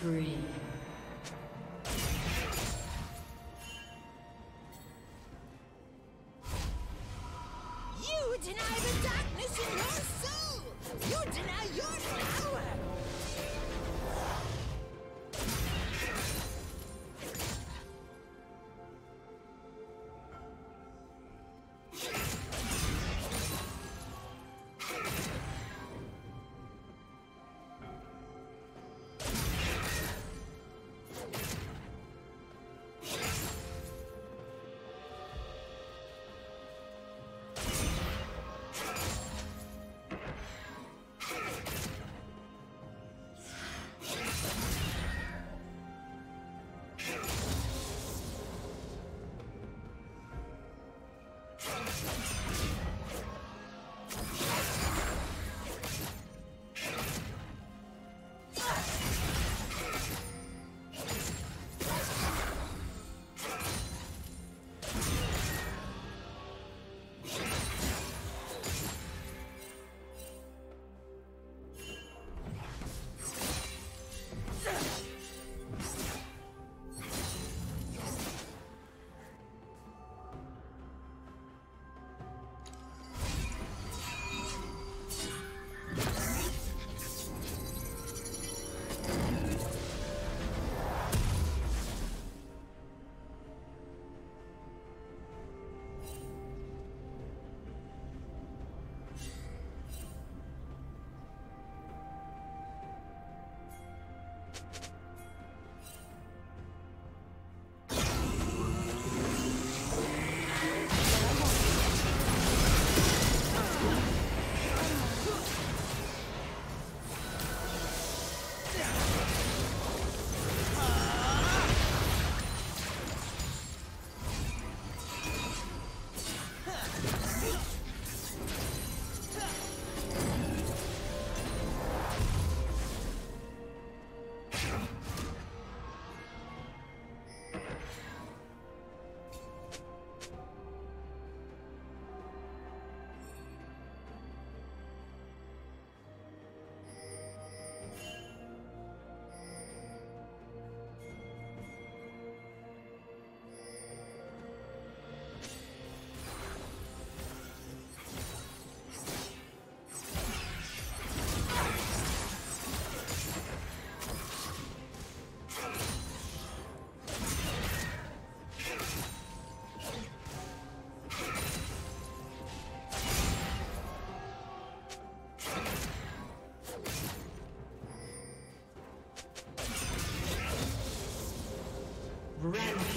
Killing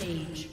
Rampage.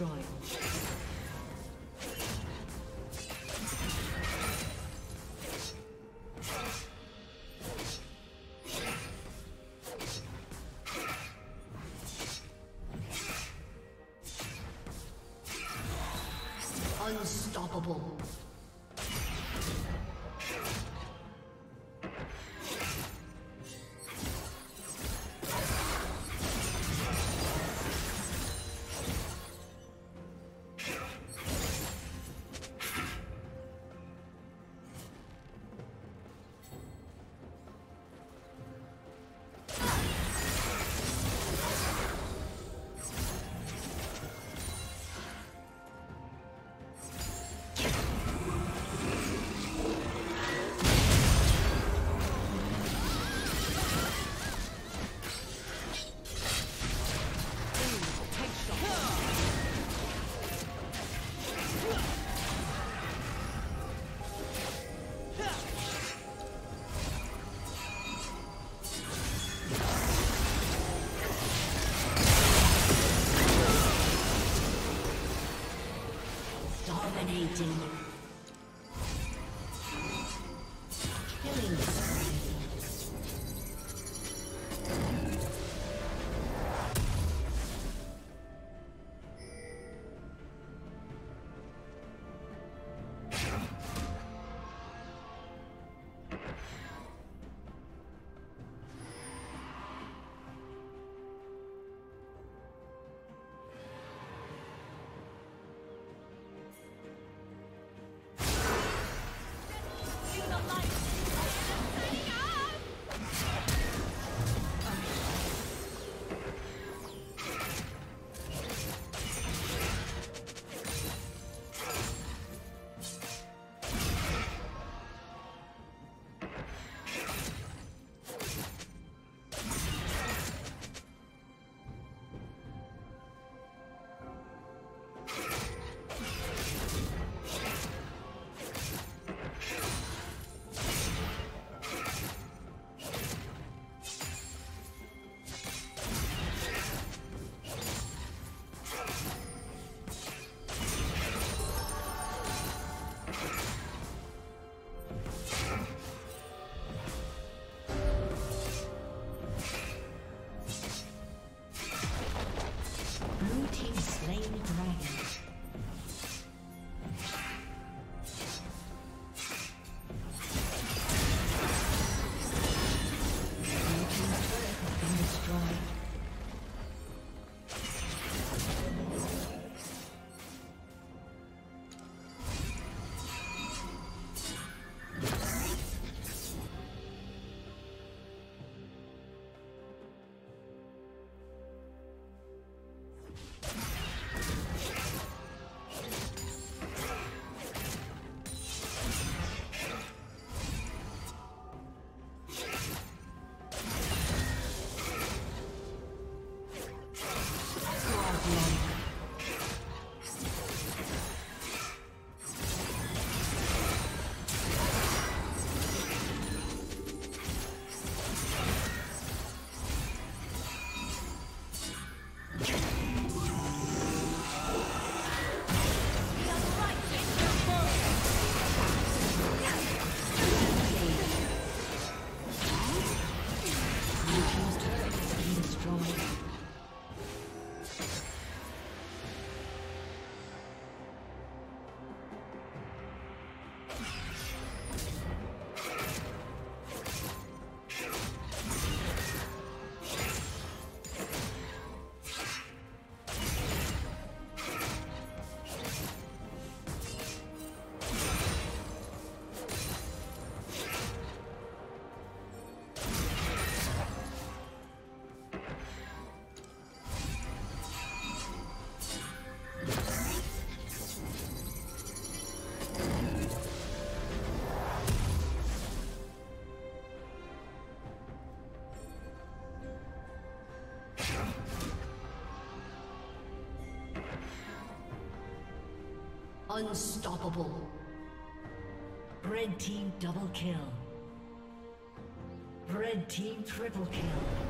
Destroyed. Unstoppable. Unstoppable. Red team double kill. Red team triple kill.